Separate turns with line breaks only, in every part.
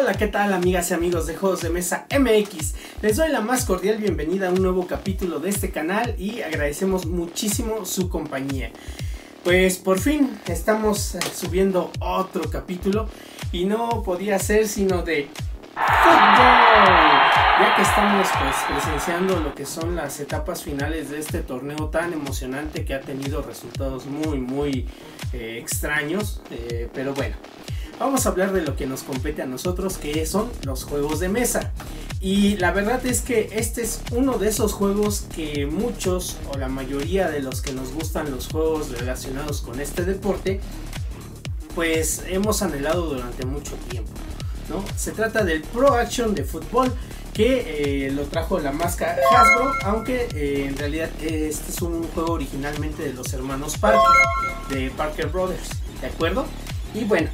Hola, ¿qué tal amigas y amigos de Juegos de Mesa MX? Les doy la más cordial bienvenida a un nuevo capítulo de este canal y agradecemos muchísimo su compañía. Pues por fin estamos eh, subiendo otro capítulo y no podía ser sino de fútbol. Ya que estamos pues presenciando lo que son las etapas finales de este torneo tan emocionante que ha tenido resultados muy muy eh, extraños, eh, pero bueno vamos a hablar de lo que nos compete a nosotros, que son los juegos de mesa. Y la verdad es que este es uno de esos juegos que muchos o la mayoría de los que nos gustan los juegos relacionados con este deporte, pues hemos anhelado durante mucho tiempo. ¿no? Se trata del Pro Action de fútbol que eh, lo trajo la máscara Hasbro, aunque eh, en realidad este es un juego originalmente de los hermanos Parker, de Parker Brothers, ¿de acuerdo? Y bueno,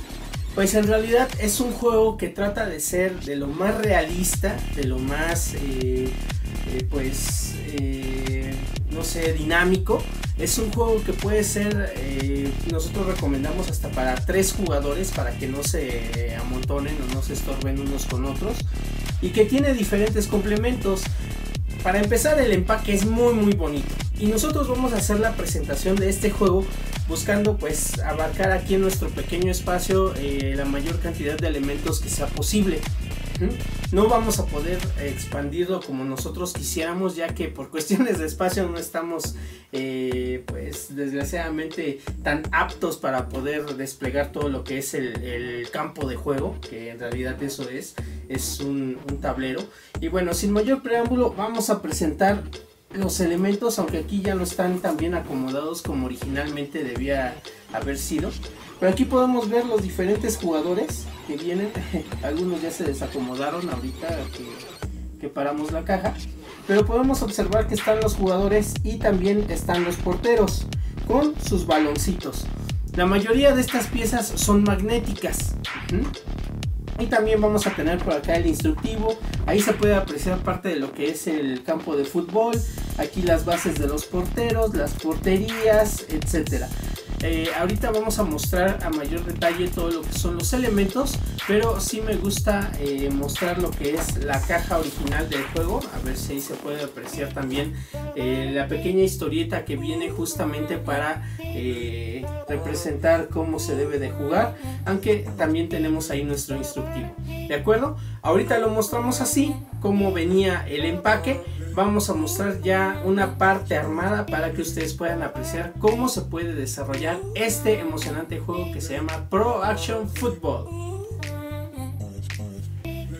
pues en realidad es un juego que trata de ser de lo más realista, de lo más, eh, eh, pues, eh, no sé, dinámico. Es un juego que puede ser, nosotros recomendamos hasta para tres jugadores para que no se amontonen o no se estorben unos con otros. Y que tiene diferentes complementos. Para empezar, el empaque es muy muy bonito. Y nosotros vamos a hacer la presentación de este juego buscando pues abarcar aquí en nuestro pequeño espacio eh, la mayor cantidad de elementos que sea posible. No vamos a poder expandirlo como nosotros quisiéramos, ya que por cuestiones de espacio no estamos, eh, pues desgraciadamente, tan aptos para poder desplegar todo lo que es el, campo de juego, que en realidad eso es, es un, un tablero. Y bueno, sin mayor preámbulo, vamos a presentar los elementos, aunque aquí ya no están tan bien acomodados como originalmente debía haber sido. Pero aquí podemos ver los diferentes jugadores que vienen. Algunos ya se desacomodaron ahorita que, que paramos la caja. Pero podemos observar que están los jugadores y también están los porteros con sus baloncitos. La mayoría de estas piezas son magnéticas. Y también vamos a tener por acá el instructivo. Ahí se puede apreciar parte de lo que es el campo de fútbol. Aquí las bases de los porteros, las porterías, etcétera. Eh, ahorita vamos a mostrar a mayor detalle todo lo que son los elementos, pero sí me gusta eh, mostrar lo que es la caja original del juego, a ver si ahí se puede apreciar también eh, la pequeña historieta que viene justamente para representar cómo se debe de jugar, aunque también tenemos ahí nuestro instructivo, ¿de acuerdo? Ahorita lo mostramos así, como venía el empaque, vamos a mostrar ya una parte armada para que ustedes puedan apreciar cómo se puede desarrollar este emocionante juego que se llama Pro Action Football.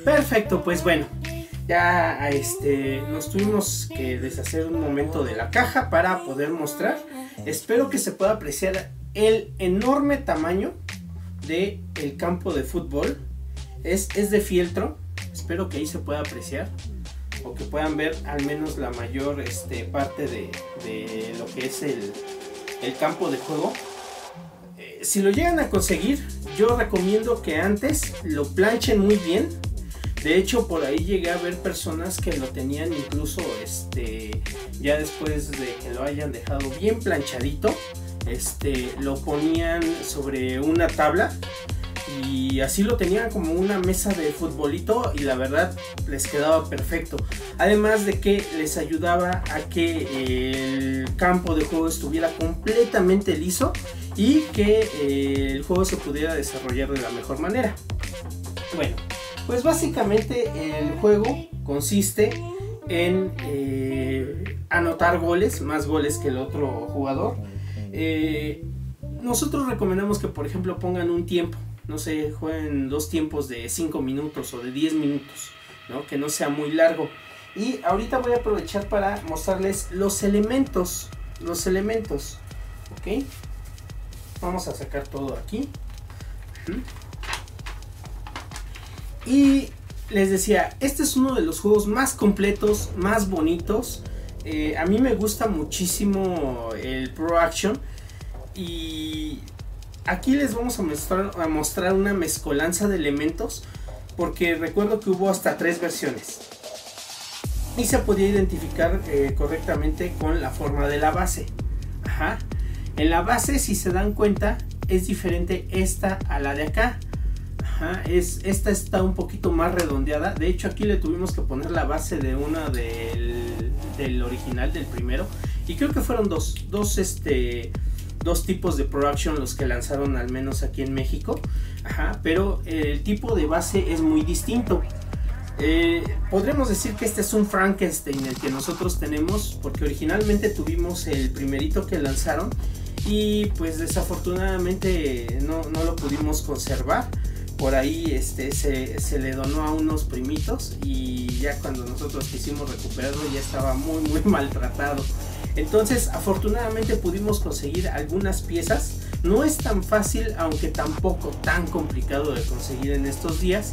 Perfecto, pues bueno, ya este, nos tuvimos que deshacer un momento de la caja para poder mostrar. Espero que se pueda apreciar el enorme tamaño del el campo de fútbol. Es, es de fieltro, espero que ahí se pueda apreciar o que puedan ver al menos la mayor este, parte de, lo que es el, campo de juego. Eh, si lo llegan a conseguir, yo recomiendo que antes lo planchen muy bien. De hecho, por ahí llegué a ver personas que lo tenían incluso este, ya después de que lo hayan dejado bien planchadito. Este, lo ponían sobre una tabla y así lo tenían como una mesa de futbolito y la verdad les quedaba perfecto. Además de que les ayudaba a que el campo de juego estuviera completamente liso y que eh, el juego se pudiera desarrollar de la mejor manera. Bueno, pues básicamente el juego consiste en eh, anotar goles, más goles que el otro jugador. Eh, nosotros recomendamos que por ejemplo pongan un tiempo no sé, jueguen dos tiempos de 5 minutos o de 10 minutos, ¿no? Que no sea muy largo. Y ahorita voy a aprovechar para mostrarles los elementos, los elementos, ¿ok? Vamos a sacar todo aquí. Y les decía, este es uno de los juegos más completos, más bonitos. Eh, a mí me gusta muchísimo el Pro Action. Y Aquí les vamos a mostrar, a mostrar una mezcolanza de elementos porque recuerdo que hubo hasta tres versiones y se podía identificar eh, correctamente con la forma de la base. En la base, si se dan cuenta, es diferente esta a la de acá. es, esta está un poquito más redondeada. De hecho, aquí le tuvimos que poner la base de una del, del original, del primero. Y creo que fueron dos, dos, este, dos tipos de production los que lanzaron al menos aquí en México. Pero el tipo de base es muy distinto. Eh, podremos decir que este es un Frankenstein el que nosotros tenemos, porque originalmente tuvimos el primerito que lanzaron y pues desafortunadamente no, no lo pudimos conservar por ahí este, se, le donó a unos primitos y ya cuando nosotros quisimos recuperarlo ya estaba muy muy maltratado. Entonces afortunadamente pudimos conseguir algunas piezas. No es tan fácil aunque tampoco tan complicado de conseguir en estos días.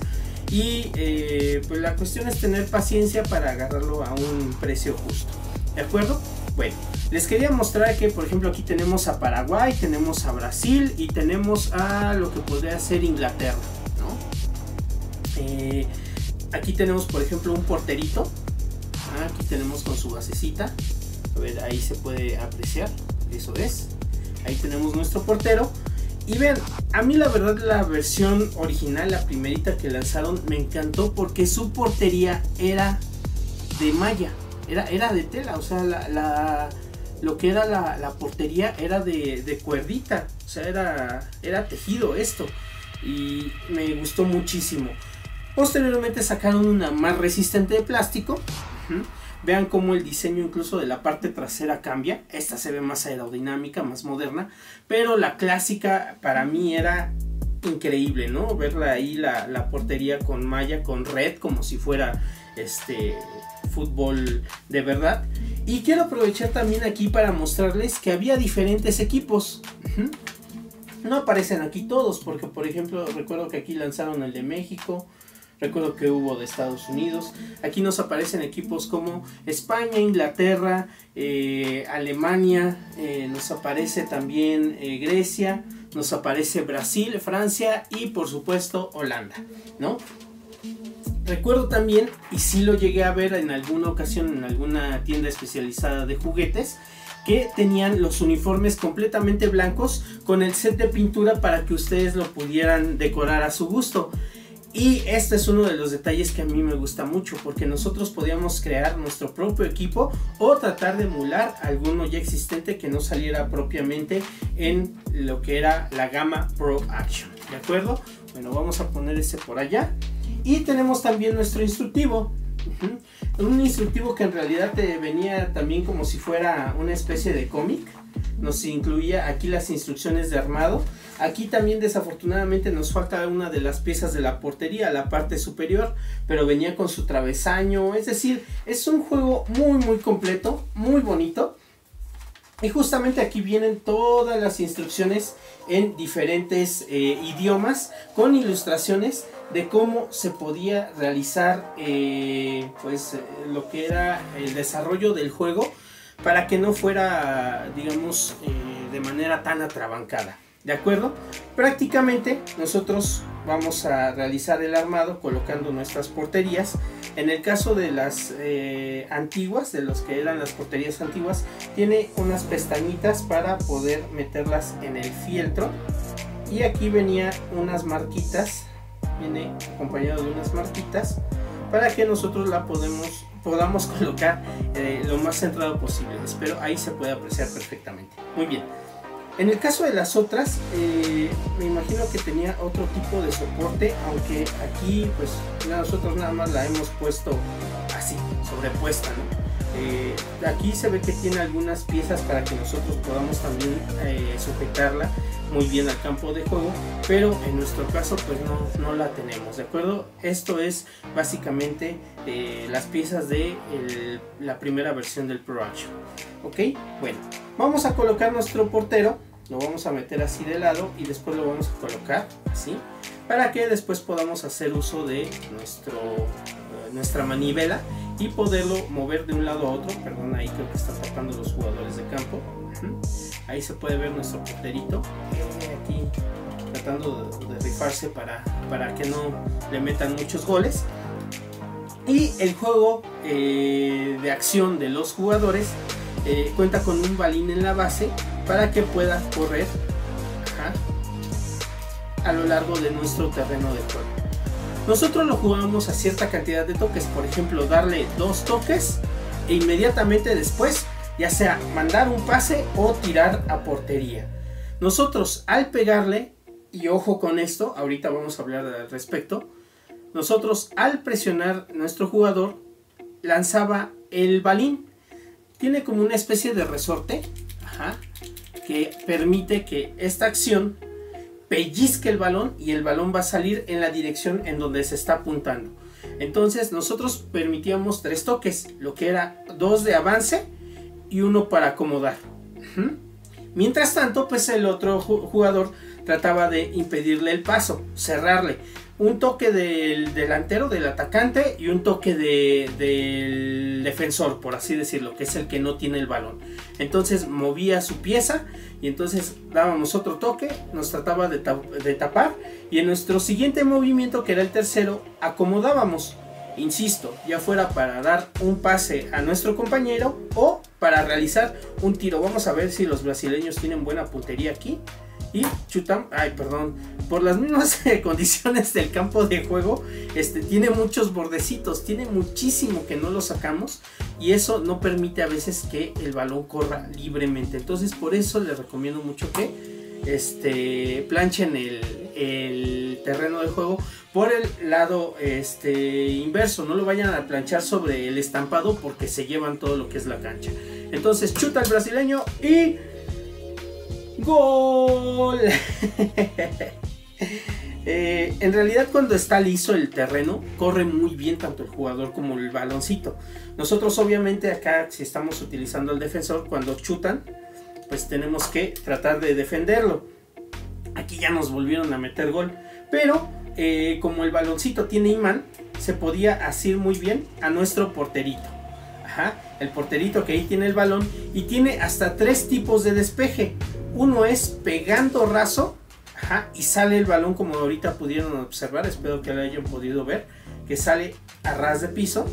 Y eh, pues la cuestión es tener paciencia para agarrarlo a un precio justo. ¿De acuerdo? Bueno, les quería mostrar que por ejemplo aquí tenemos a Paraguay, tenemos a Brasil y tenemos a lo que podría ser Inglaterra. Eh, aquí tenemos por ejemplo un porterito. Ah, aquí tenemos con su basecita. A ver, ahí se puede apreciar. Eso es. Ahí tenemos nuestro portero. Y vean, a mí la verdad la versión original, la primerita que lanzaron, me encantó porque su portería era de malla, era, era de tela, o sea, la, lo que era la, portería era de, de, cuerdita, o sea, era, era tejido esto. Y me gustó muchísimo. Posteriormente sacaron una más resistente de plástico. Vean cómo el diseño incluso de la parte trasera cambia. Esta se ve más aerodinámica, más moderna. Pero la clásica para mí era increíble, ¿no? Verla ahí, la, la portería con malla, con red, como si fuera este fútbol de verdad. Y quiero aprovechar también aquí para mostrarles que había diferentes equipos. No aparecen aquí todos, porque por ejemplo recuerdo que aquí lanzaron el de México, Recuerdo que hubo de Estados Unidos. Aquí nos aparecen equipos como España, Inglaterra, eh, Alemania, eh, nos aparece también eh, Grecia, nos aparece Brasil, Francia y por supuesto Holanda, ¿no? Recuerdo también, y sí lo llegué a ver en alguna ocasión en alguna tienda especializada de juguetes, que tenían los uniformes completamente blancos con el set de pintura para que ustedes lo pudieran decorar a su gusto. Y este es uno de los detalles que a mí me gusta mucho porque nosotros podíamos crear nuestro propio equipo o tratar de emular alguno ya existente que no saliera propiamente en lo que era la gama Pro Action. ¿De acuerdo? Bueno, vamos a poner ese por allá. Y tenemos también nuestro instructivo. Un instructivo que en realidad te venía también como si fuera una especie de cómic nos incluía aquí las instrucciones de armado. Aquí también desafortunadamente nos falta una de las piezas de la portería, la parte superior, pero venía con su travesaño, es decir, es un juego muy muy completo, muy bonito. Y justamente aquí vienen todas las instrucciones en diferentes eh, idiomas con ilustraciones de cómo se podía realizar eh, pues lo que era el desarrollo del juego para que no fuera, digamos, eh, de manera tan atrabancada. ¿De acuerdo? Prácticamente nosotros vamos a realizar el armado colocando nuestras porterías. En el caso de las eh, antiguas, de los que eran las porterías antiguas, tiene unas pestañitas para poder meterlas en el fieltro. Y aquí venía unas marquitas, viene acompañado de unas marquitas para que nosotros la podamos colocar eh, lo más centrado posible. Espero ahí se puede apreciar perfectamente. Muy bien. En el caso de las otras, eh, me imagino que tenía otro tipo de soporte, aunque aquí pues nosotros nada más la hemos puesto así, sobrepuesta, eh, aquí se ve que tiene algunas piezas para que nosotros podamos también sujetarla muy bien al campo de juego, pero en nuestro caso pues no, la tenemos, ¿de acuerdo? Esto es básicamente eh, las piezas de la primera versión del Pro Action, ¿ok? Bueno, vamos a colocar nuestro portero, lo vamos a meter así de lado y después lo vamos a colocar así, para que después podamos hacer uso de nuestro, eh, nuestra manivela y poderlo mover de un lado a otro, perdón, ahí creo que están tocando los jugadores de campo, Ahí se puede ver nuestro porterito. Eh, aquí tratando de, rifarse para, para que no le metan muchos goles. Y el juego eh, de acción de los jugadores eh, cuenta con un balín en la base para que pueda correr a lo largo de nuestro terreno de juego. Nosotros lo jugamos a cierta cantidad de toques, por ejemplo, darle dos toques e inmediatamente después, ya sea mandar un pase o tirar a portería. Nosotros al pegarle, y ojo con esto, ahorita vamos a hablar al respecto, nosotros al presionar nuestro jugador lanzaba el balín. Tiene como una especie de resorte que permite que esta acción pellizque el balón y el balón va a salir en la dirección en donde se está apuntando. Entonces nosotros permitíamos tres toques, lo que era dos de avance y uno para acomodar. Mientras tanto, pues el otro jugador trataba de impedirle el paso, cerrarle un toque del delantero, del atacante y un toque del defensor, por así decirlo, que es el que no tiene el balón. Entonces movía su pieza y entonces dábamos otro toque, nos trataba de, de tapar y en nuestro siguiente movimiento, que era el tercero, acomodábamos, insisto, ya fuera para dar un pase a nuestro compañero o para realizar un tiro. Vamos a ver si los brasileños tienen buena puntería aquí y chutam, ay, perdón, por las mismas condiciones del campo de juego, este tiene muchos bordecitos, tiene muchísimo que no lo sacamos y eso no permite a veces que el balón corra libremente. Entonces, por eso les recomiendo mucho que este planchen el, el terreno de juego por el lado este inverso, no lo vayan a planchar sobre el estampado porque se llevan todo lo que es la cancha. Entonces, chuta el brasileño y ¡Gol! Eh, en realidad cuando está liso el terreno, corre muy bien tanto el jugador como el baloncito. Nosotros obviamente acá, si estamos utilizando el defensor, cuando chutan, pues tenemos que tratar de defenderlo. Aquí ya nos volvieron a meter gol. Pero eh, como el baloncito tiene imán, se podía asir muy bien a nuestro porterito. Ajá, el porterito que ahí tiene el balón y tiene hasta tres tipos de despeje. Uno es pegando raso y sale el balón como ahorita pudieron observar, espero que lo hayan podido ver, que sale a ras de piso.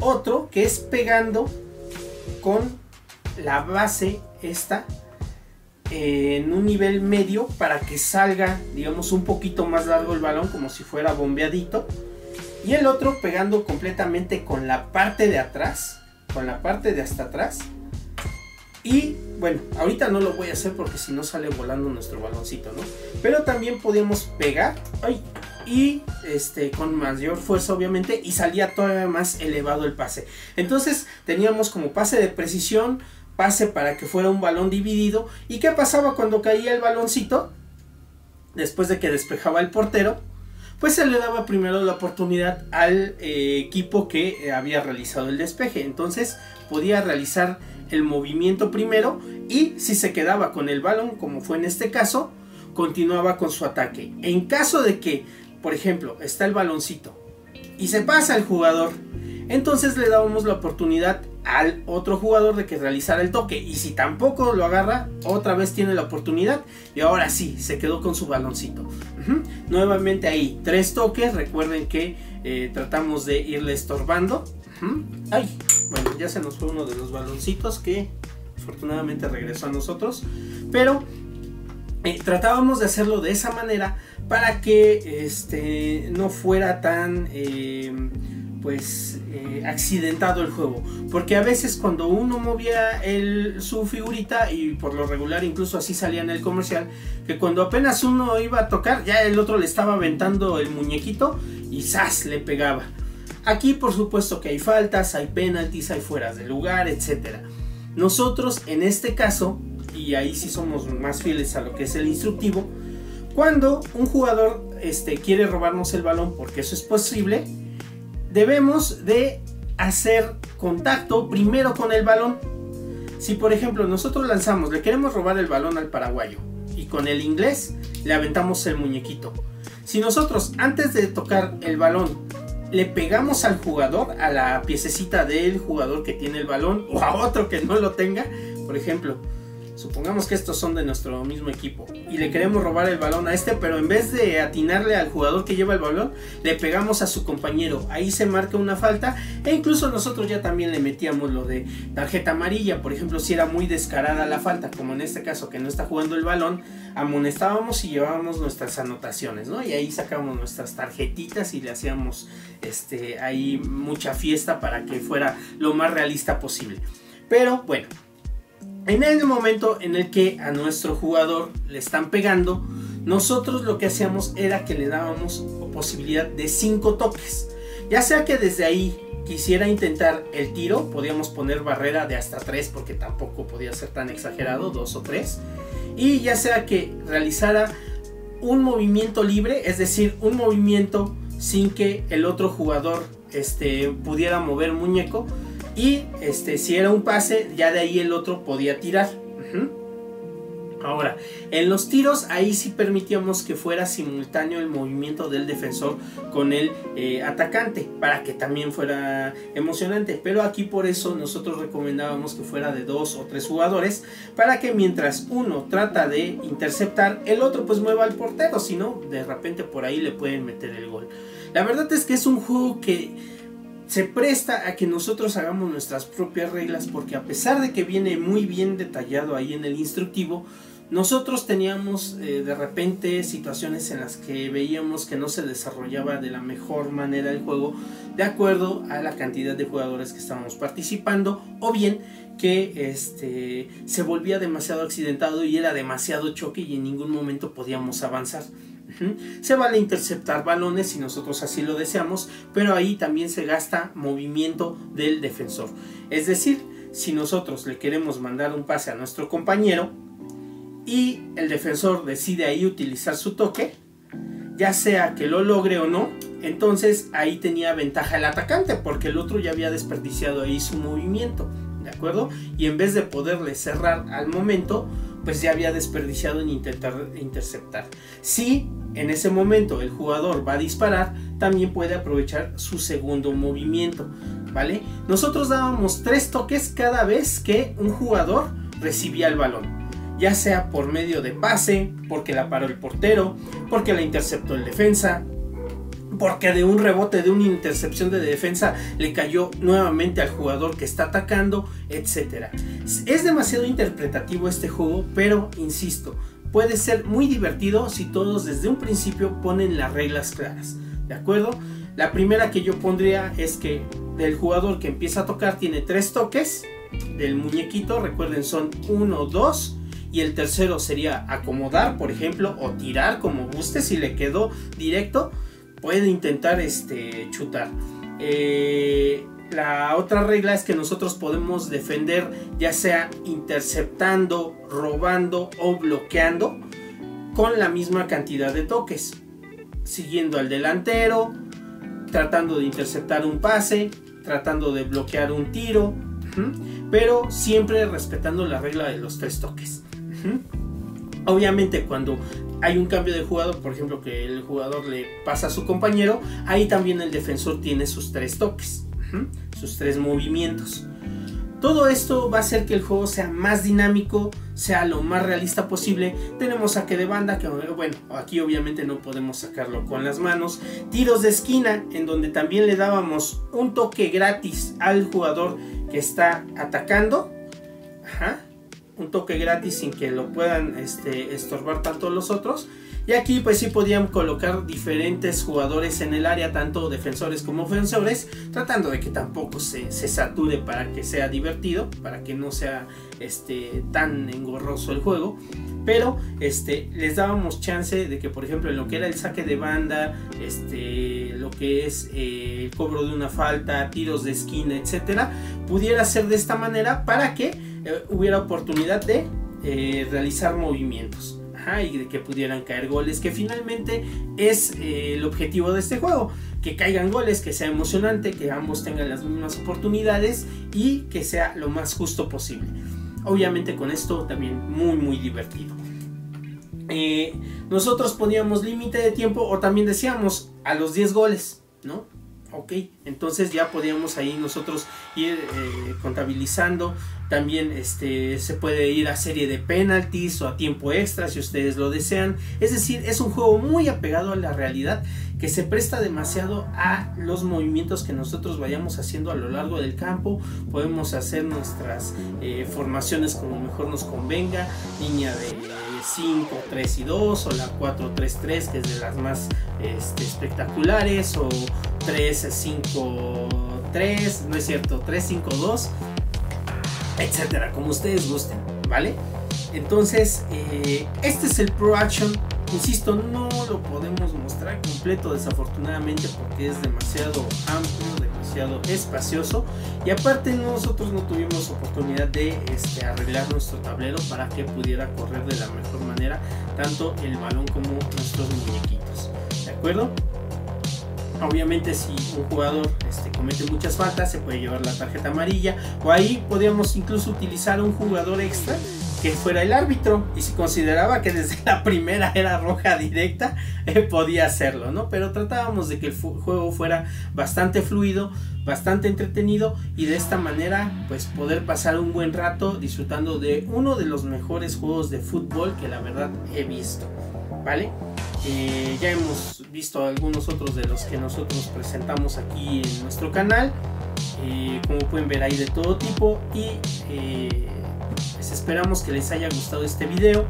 Otro que es pegando con la base esta en un nivel medio para que salga, digamos, un poquito más largo el balón como si fuera bombeadito. Y el otro pegando completamente con la parte de atrás, con la parte de hasta atrás y bueno, ahorita no lo voy a hacer porque si no sale volando nuestro baloncito, ¿no? Pero también podíamos pegar y este con mayor fuerza obviamente y salía todavía más elevado el pase. Entonces teníamos como pase de precisión, pase para que fuera un balón dividido. ¿Y qué pasaba cuando caía el baloncito? Después de que despejaba el portero, pues se le daba primero la oportunidad al eh, equipo que eh, había realizado el despeje. Entonces podía realizar el movimiento primero y si se quedaba con el balón, como fue en este caso, continuaba con su ataque. En caso de que, por ejemplo, está el baloncito y se pasa el jugador, entonces le dábamos la oportunidad al otro jugador de que realizara el toque y si tampoco lo agarra, otra vez tiene la oportunidad y ahora sí, se quedó con su baloncito. Nuevamente ahí, tres toques, recuerden que eh, tratamos de irle estorbando. Ay, bueno, ya se nos fue uno de los baloncitos que afortunadamente regresó a nosotros. Pero eh, tratábamos de hacerlo de esa manera para que este, no fuera tan em, pues eh, accidentado el juego. Porque a veces cuando uno movía el, su figurita, y por lo regular incluso así salía en el comercial, que cuando apenas uno iba a tocar, ya el otro le estaba aventando el muñequito y ¡zas! le pegaba. Aquí por supuesto que hay faltas, hay penaltis, hay fueras de lugar, etc. Nosotros en este caso, y ahí sí somos más fieles a lo que es el instructivo, cuando un jugador este, quiere robarnos el balón, porque eso es posible, debemos de hacer contacto primero con el balón. Si por ejemplo nosotros lanzamos, le queremos robar el balón al paraguayo y con el inglés le aventamos el muñequito. Si nosotros antes de tocar el balón le pegamos al jugador, a la piececita del jugador que tiene el balón o a otro que no lo tenga. Por ejemplo, supongamos que estos son de nuestro mismo equipo y le queremos robar el balón a este, pero en vez de atinarle al jugador que lleva el balón, le pegamos a su compañero. Ahí se marca una falta e incluso nosotros ya también le metíamos lo de tarjeta amarilla, por ejemplo, si era muy descarada la falta, como en este caso que no está jugando el balón, amonestábamos y llevábamos nuestras anotaciones, ¿no? Y ahí sacábamos nuestras tarjetitas y le hacíamos este ahí mucha fiesta para que fuera lo más realista posible. Pero bueno, en el momento en el que a nuestro jugador le están pegando, nosotros lo que hacíamos era que le dábamos posibilidad de 5 toques. Ya sea que desde ahí quisiera intentar el tiro, podíamos poner barrera de hasta 3 porque tampoco podía ser tan exagerado, 2 o 3. Y ya sea que realizara un movimiento libre, es decir, un movimiento sin que el otro jugador este, pudiera mover muñeco, y este, si era un pase, ya de ahí el otro podía tirar. Ahora, en los tiros ahí sí permitíamos que fuera simultáneo el movimiento del defensor con el eh, atacante para que también fuera emocionante. Pero aquí por eso nosotros recomendábamos que fuera de dos o tres jugadores para que mientras uno trata de interceptar, el otro pues mueva al portero, si no, de repente por ahí le pueden meter el gol. La verdad es que es un juego que se presta a que nosotros hagamos nuestras propias reglas porque a pesar de que viene muy bien detallado ahí en el instructivo, nosotros teníamos eh, de repente situaciones en las que veíamos que no se desarrollaba de la mejor manera el juego de acuerdo a la cantidad de jugadores que estábamos participando o bien que este, se volvía demasiado accidentado y era demasiado choque y en ningún momento podíamos avanzar. Se vale interceptar balones si nosotros así lo deseamos, pero ahí también se gasta movimiento del defensor. Es decir, si nosotros le queremos mandar un pase a nuestro compañero y el defensor decide ahí utilizar su toque, ya sea que lo logre o no, entonces ahí tenía ventaja el atacante porque el otro ya había desperdiciado ahí su movimiento, ¿de acuerdo? Y en vez de poderle cerrar al momento, pues ya había desperdiciado en intentar interceptar. Si en ese momento el jugador va a disparar, también puede aprovechar su segundo movimiento, ¿vale? Nosotros dábamos tres toques cada vez que un jugador recibía el balón, ya sea por medio de pase, porque la paró el portero, porque la interceptó el defensa, porque de un rebote, de una intercepción de defensa, le cayó nuevamente al jugador que está atacando, etc. Es demasiado interpretativo este juego, pero insisto, puede ser muy divertido si todos desde un principio ponen las reglas claras. ¿De acuerdo? La primera que yo pondría es que el jugador que empieza a tocar tiene tres toques del muñequito, recuerden son uno, dos y el tercero sería acomodar, por ejemplo, o tirar como guste si le quedó directo puede intentar este, chutar. Eh, la otra regla es que nosotros podemos defender ya sea interceptando, robando o bloqueando con la misma cantidad de toques. Siguiendo al delantero, tratando de interceptar un pase, tratando de bloquear un tiro, pero siempre respetando la regla de los tres toques. Obviamente cuando hay un cambio de jugador, por ejemplo, que el jugador le pasa a su compañero, ahí también el defensor tiene sus tres toques, sus tres movimientos. Todo esto va a hacer que el juego sea más dinámico, sea lo más realista posible. Tenemos saque de banda, que bueno, aquí obviamente no podemos sacarlo con las manos. Tiros de esquina, en donde también le dábamos un toque gratis al jugador que está atacando. Ajá un toque gratis sin que lo puedan este, estorbar tanto los otros. Y aquí pues sí podían colocar diferentes jugadores en el área, tanto defensores como ofensores, tratando de que tampoco se, sature para que sea divertido, para que no sea este, tan engorroso el juego. Pero este, les dábamos chance de que, por ejemplo, en lo que era el saque de banda, este, lo que es eh, el cobro de una falta, tiros de esquina, etcétera, pudiera ser de esta manera para que eh, hubiera oportunidad de eh, realizar movimientos. y de que pudieran caer goles, que finalmente es eh, el objetivo de este juego, que caigan goles, que sea emocionante, que ambos tengan las mismas oportunidades y que sea lo más justo posible. Obviamente con esto también muy muy divertido. nosotros poníamos límite de tiempo o también decíamos a los 10 goles, ¿no? Ok, entonces ya podíamos ahí nosotros ir contabilizando También este, se puede ir a serie de penalties o a tiempo extra si ustedes lo desean. Es decir, es un juego muy apegado a la realidad que se presta demasiado a los movimientos que nosotros vayamos haciendo a lo largo del campo. Podemos hacer nuestras eh, formaciones como mejor nos convenga. Línea de 5, 3 y 2 o la 4, 3, 3 que es de las más este, espectaculares o 3, 5, 3, no es cierto, 3, 5, 2 etcétera, como ustedes gusten, ¿vale? Entonces, eh, este es el Pro Action. Insisto, no lo podemos mostrar completo desafortunadamente porque es demasiado amplio, demasiado espacioso. Y aparte nosotros no tuvimos oportunidad de este, arreglar nuestro tablero para que pudiera correr de la mejor manera tanto el balón como nuestros muñequitos. ¿De acuerdo? Obviamente si un jugador este, comete muchas faltas se puede llevar la tarjeta amarilla o ahí podríamos incluso utilizar un jugador extra que fuera el árbitro y si consideraba que desde la primera era roja directa eh, podía hacerlo, ¿no? Pero tratábamos de que el juego fuera bastante fluido, bastante entretenido y de esta manera pues poder pasar un buen rato disfrutando de uno de los mejores juegos de fútbol que la verdad he visto, ¿vale? Eh, ya hemos visto algunos otros de los que nosotros presentamos aquí en nuestro canal. Eh, como pueden ver hay de todo tipo y eh, pues esperamos que les haya gustado este video.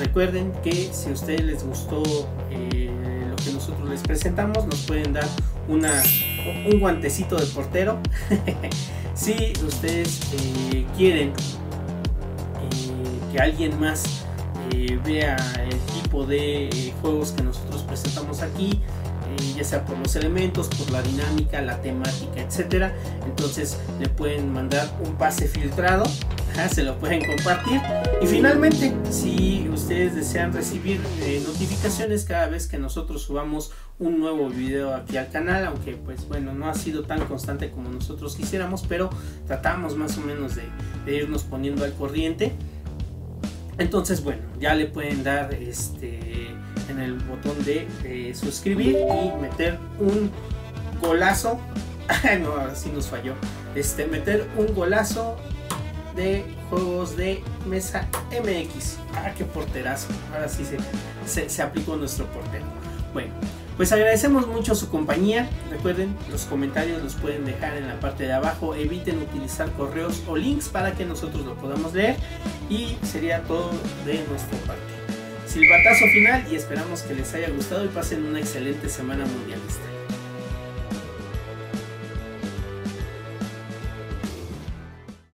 recuerden que si a ustedes les gustó lo que nosotros les presentamos, nos pueden dar una, un guantecito de portero. si ustedes quieren que alguien más vea el tipo de eh, juegos que nosotros presentamos aquí, eh, ya sea por los elementos, por la dinámica, la temática, etcétera. Entonces le pueden mandar un pase filtrado, se lo pueden compartir. Y finalmente, si ustedes desean recibir eh, notificaciones cada vez que nosotros subamos un nuevo video aquí al canal, aunque pues bueno, no ha sido tan constante como nosotros quisiéramos, pero tratamos más o menos de, de irnos poniendo al corriente. Entonces, bueno, ya le pueden dar este en el botón de suscribir y meter un golazo. no, ahora sí nos falló. Este, meter un golazo de juegos de mesa MX. Ah, qué porterazo. Ahora sí se, se aplicó nuestro portero. Bueno, pues agradecemos mucho su compañía. Recuerden, los comentarios los pueden dejar en la parte de abajo. Eviten utilizar correos o links para que nosotros lo podamos leer. Y sería todo de nuestra parte. Silbatazo final y esperamos que les haya gustado y pasen una excelente semana mundialista.